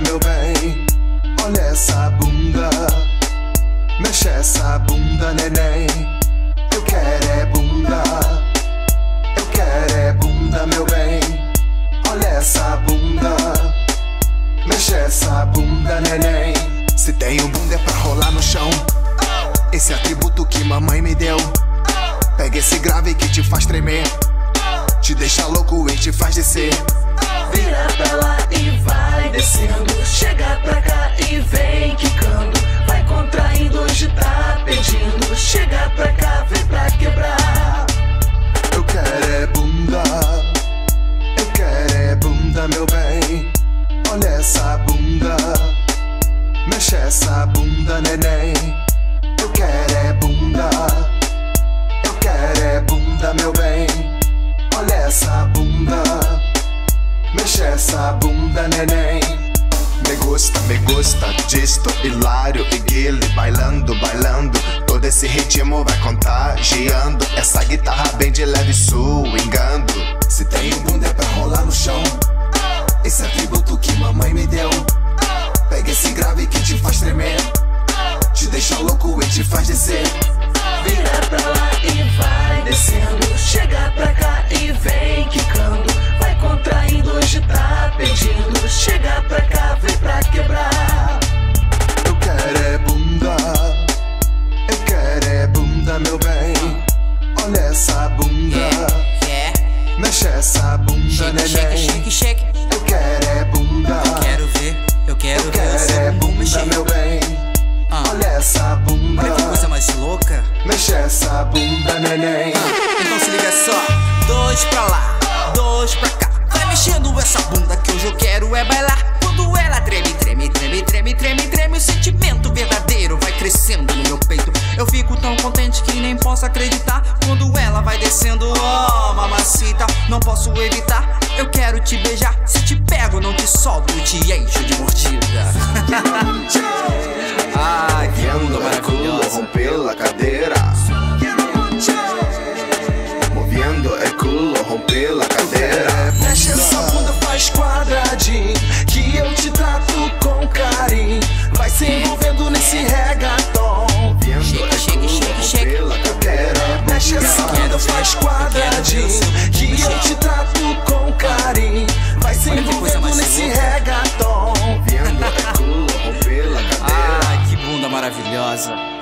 Olha meu bem, olha essa bunda. Mexe essa bunda neném. Eu quero é bunda. Eu quero é bunda meu bem. Olha essa bunda. Mexe essa bunda neném. Se tem um bunda é pra rolar no chão. Esse atributo que mamãe me deu. Pega esse grave que te faz tremer. Te deixa louco e te faz descer. Vira pra lá e vai descendo. Chega pra cá e vem quicando. Vai contraindo, hoje tá pedindo. Chega pra cá, vem pra quebrar. Eu quero é bunda. Eu quero é bunda, meu bem. Olha essa bunda. Mexe essa bunda, neném. Eu quero é bunda. Eu quero é bunda, meu bem. Olha essa bunda. Mexe essa bunda, neném. Me gusta, me gusta disto, hilário e guile. Bailando, bailando, todo esse ritmo vai contagiando. Essa guitarra bem de leve swingando Se tem um bunda é pra rolar no chão. Esse atributo que mamãe me deu. Pega esse grave que te faz tremer. Te deixa louco e te faz descer. Vira pra lá e vai descendo. Chega pra cá e bem Olha essa bunda É, Mexe essa bunda, shake, shake, neném shake, shake. Eu quero é bunda Quero ver, eu quero Eu ver quero é bunda bunda, mexer. meu bem Ah. Olha essa bunda Olha que coisa mais louca. Mexe essa bunda, neném Então se liga só, dois pra lá, dois pra cá. Vai mexendo essa bunda contente que nem posso acreditar. Quando ela vai descendo, oh mamacita, não posso evitar. Eu quero te beijar, se te pego, não te solto, te encho de mordida. Ai, que Movendo é maravilhosa. rompeu a cadeira Movendo é culo, rompeu a cadeira Mexe essa bunda, faz quadradinho. Maravilhosa.